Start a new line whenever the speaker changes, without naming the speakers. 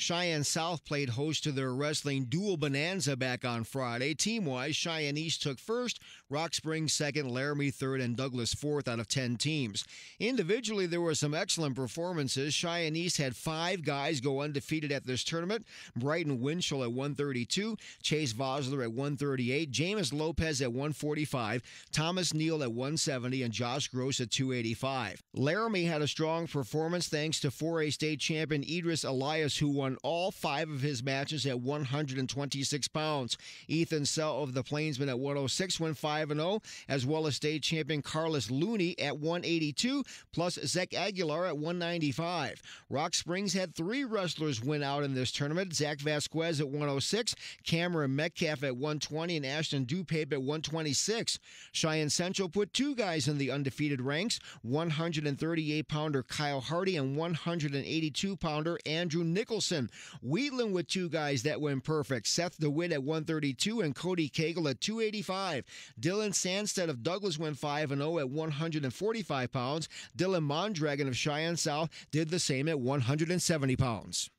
Cheyenne South played host to their wrestling dual bonanza back on Friday. Team wise, Cheyenne East took first, Rock Springs second, Laramie third, and Douglas fourth out of 10 teams. Individually, there were some excellent performances. Cheyenne East had five guys go undefeated at this tournament Brighton Winchell at 132, Chase Vosler at 138, James Lopez at 145, Thomas Neal at 170, and Josh Gross at 285. Laramie had a strong performance thanks to 4A state champion Idris Elias, who won won all five of his matches at 126 pounds. Ethan Sell of the Plainsmen at 106 went 5 0, as well as state champion Carlos Looney at 182, plus Zach Aguilar at 195. Rock Springs had three wrestlers win out in this tournament Zach Vasquez at 106, Cameron Metcalf at 120, and Ashton Dupape at 126. Cheyenne Central put two guys in the undefeated ranks 138 pounder Kyle Hardy and 182 pounder Andrew Nicholson. Wheatland with two guys that went perfect. Seth DeWitt at 132 and Cody Cagle at 285. Dylan Sandstead of Douglas went 5 and 0 at 145 pounds. Dylan Mondragon of Cheyenne South did the same at 170 pounds.